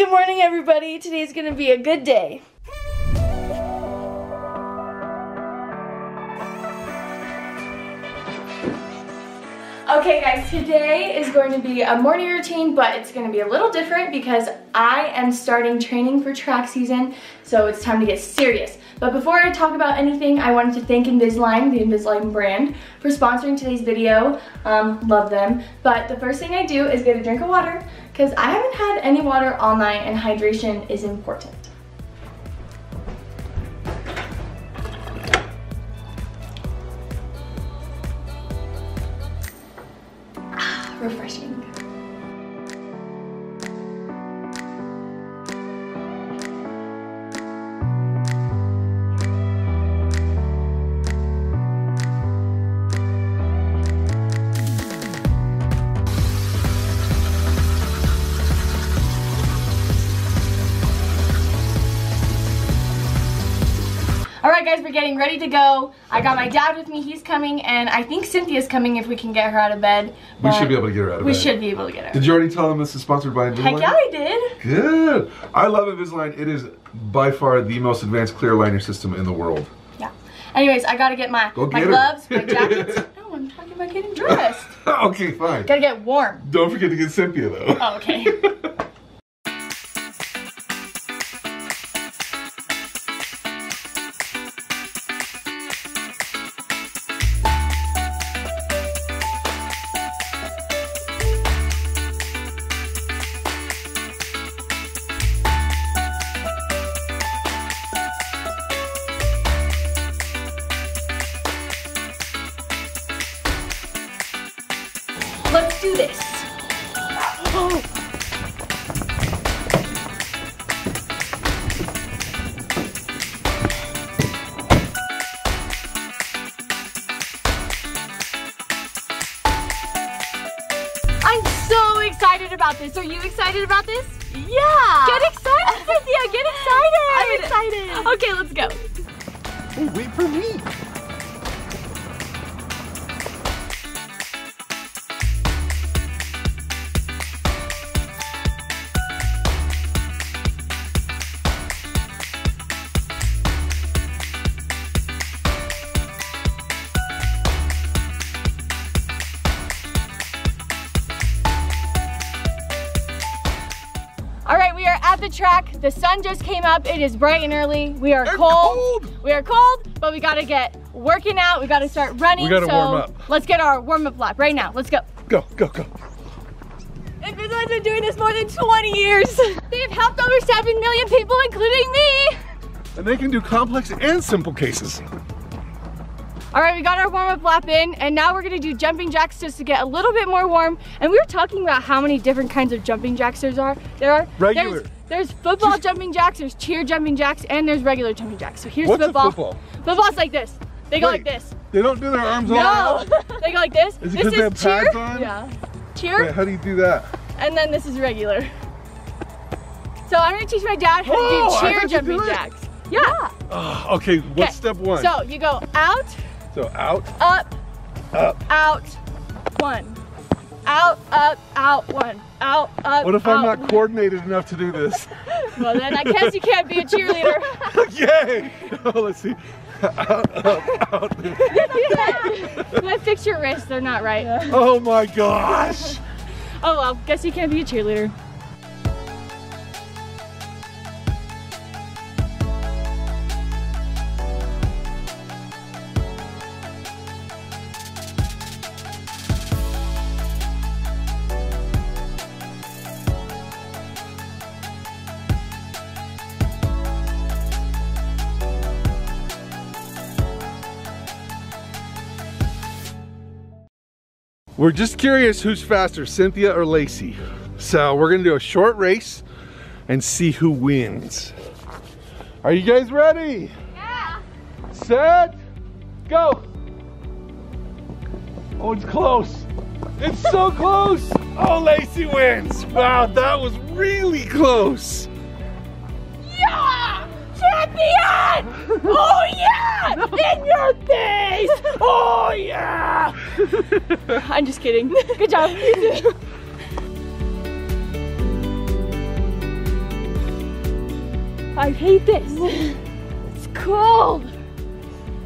Good morning, everybody. Today's gonna be a good day. Okay guys, today is going to be a morning routine, but it's going to be a little different because I am starting training for track season, so it's time to get serious. But before I talk about anything, I wanted to thank Invisalign, the Invisalign brand, for sponsoring today's video. Um, love them. But the first thing I do is get a drink of water because I haven't had any water all night and hydration is important. All right, guys, we're getting ready to go. I got my dad with me. He's coming, and I think Cynthia's coming if we can get her out of bed. We should be able to get her out of we bed. We should be able to get her. Did you already tell them this is sponsored by Invisalign? Heck yeah, I did. Good. I love Invisalign. It is by far the most advanced clear aligner system in the world. Yeah. Anyways, I gotta get my, Go my get gloves, my jackets. no, I'm talking about getting dressed. okay, fine. Gotta get warm. Don't forget to get Cynthia though. Oh, okay. do this. Oh. I'm so excited about this. Are you excited about this? Yeah. Get excited, Cynthia. Get excited. I'm excited. Okay, let's go. Oh, wait for me. At the track. The sun just came up. It is bright and early. We are cold. cold. We are cold, but we gotta get working out. We gotta start running. We gotta so warm up. Let's get our warm up lap right now. Let's go. Go, go, go. Invisalign's been doing this more than 20 years. They've helped over 7 million people, including me. And they can do complex and simple cases. All right, we got our warm up lap in, and now we're gonna do jumping jacks just to get a little bit more warm. And we were talking about how many different kinds of jumping jacks there are. There are. Regular. There's, there's football jumping jacks, there's cheer jumping jacks, and there's regular jumping jacks. So here's What's football. football? Football's like this. They go like this. They don't do their arms all No, they go like this. Is this it 'cause they have cheer. pads on? Yeah. Cheer, Wait, how do you do that? and then this is regular. So I'm gonna teach my dad how Oh, to do oh, cheer jumping do jacks. Yeah. Oh, okay, what's step one? So you go out, So out, up, up. out, one. Out, up, out, one. Out, up, What if I'm not coordinated enough to do this? Well, then I guess you can't be a cheerleader. Yay! Oh, let's see. Out, up, out. But fix your wrists, they're not right. Oh my gosh! Oh well, guess you can't be a cheerleader. We're just curious who's faster, Cynthia or Lacey. So we're gonna do a short race and see who wins. Are you guys ready? Yeah. Set, go. Oh, it's close. It's so close. Oh, Lacey wins. Wow, that was really close. Yeah! Oh yeah! In your face! Oh yeah! I'm just kidding. Good job. I hate this. It's cold.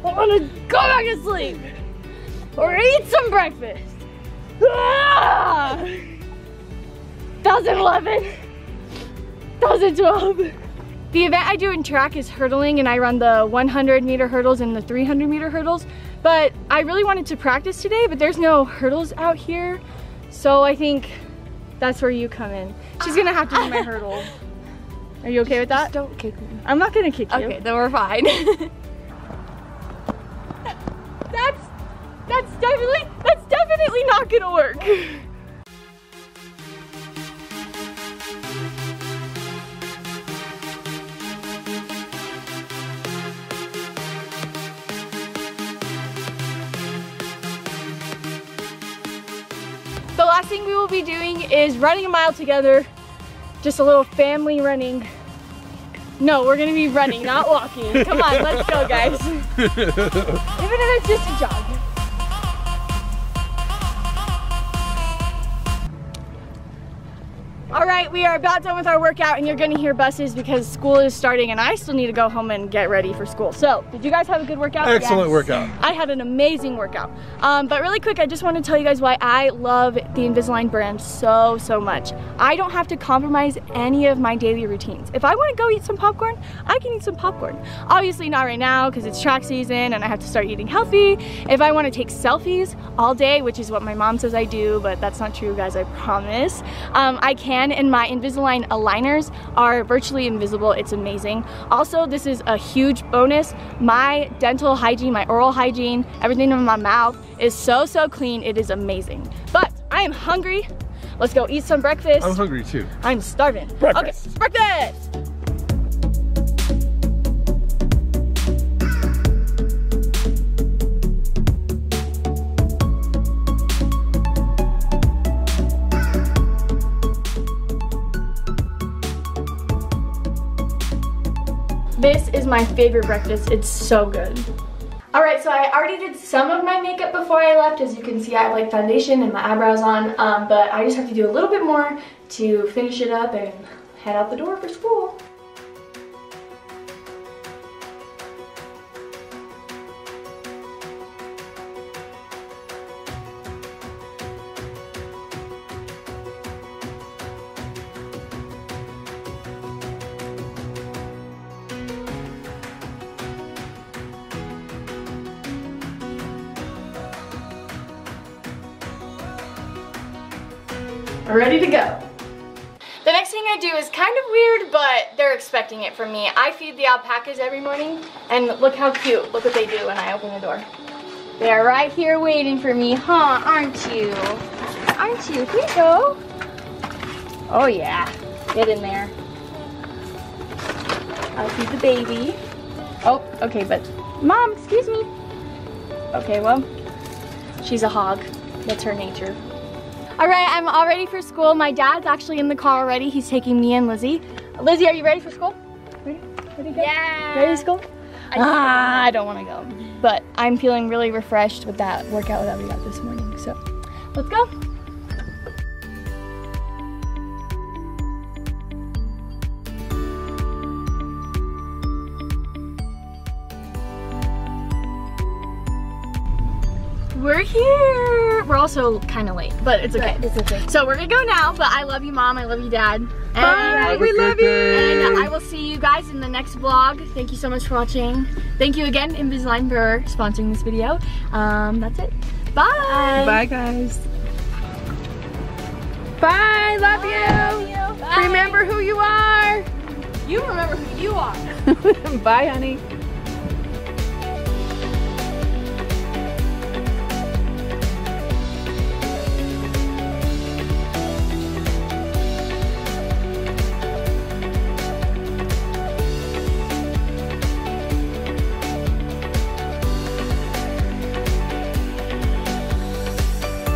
I want to go back to sleep or eat some breakfast. Ah! 2011, 2012. The event I do in track is hurdling and I run the 100 meter hurdles and the 300 meter hurdles. But I really wanted to practice today, but there's no hurdles out here. So I think that's where you come in. She's gonna have to do my hurdle. Are you okay with that? Just don't kick me. I'm not gonna kick you. Okay, then we're fine. That's that's definitely that's definitely not gonna work. Last thing we will be doing is running a mile together. Just a little family running. No, we're gonna be running, not walking. Come on, let's go, guys. Even if it's just a jog. We are about done with our workout and you're gonna hear buses because school is starting and I still need to go home and get ready for school. So, did you guys have a good workout? Excellent workout. I had an amazing workout. Um, but really quick, I just want to tell you guys why I love the Invisalign brand so, so much. I don't have to compromise any of my daily routines. If I want to go eat some popcorn, I can eat some popcorn. Obviously not right now because it's track season and I have to start eating healthy. If I want to take selfies all day, which is what my mom says I do, but that's not true guys, I promise. Um, I can in my Invisalign aligners are virtually invisible. It's amazing. Also, this is a huge bonus. My dental hygiene, my oral hygiene, everything in my mouth is so, so clean. It is amazing. But I am hungry. Let's go eat some breakfast. I'm hungry too. I'm starving. Breakfast. Okay, breakfast! This is my favorite breakfast. It's so good. All right, so I already did some of my makeup before I left. As you can see, I have like foundation and my eyebrows on, um, but I just have to do a little bit more to finish it up and head out the door for school. Ready to go. The next thing I do is kind of weird, but they're expecting it from me. I feed the alpacas every morning, and look how cute. Look what they do when I open the door. They're right here waiting for me, huh? Aren't you? Aren't you? Here you go. Oh yeah, get in there. I'll feed the baby. Oh, okay, but mom, excuse me. Okay, well, she's a hog. That's her nature. All right, I'm all ready for school. My dad's actually in the car already. He's taking me and Lizzie. Lizzie, are you ready for school? Ready? Ready to go? Yeah. Ready to school? I ah, I don't want to go. But I'm feeling really refreshed with that workout that we got this morning. So let's go. We're here. We're also kind of late, but it's okay. It's okay. So we're gonna go now, but I love you, Mom. I love you, Dad. And Have a we love you. And I will see you guys in the next vlog. Thank you so much for watching. Thank you again, Invisalign, for sponsoring this video. Um, that's it. Bye. Bye, guys. Bye. Love you. Bye. Remember who you are. You remember who you are. Bye, honey.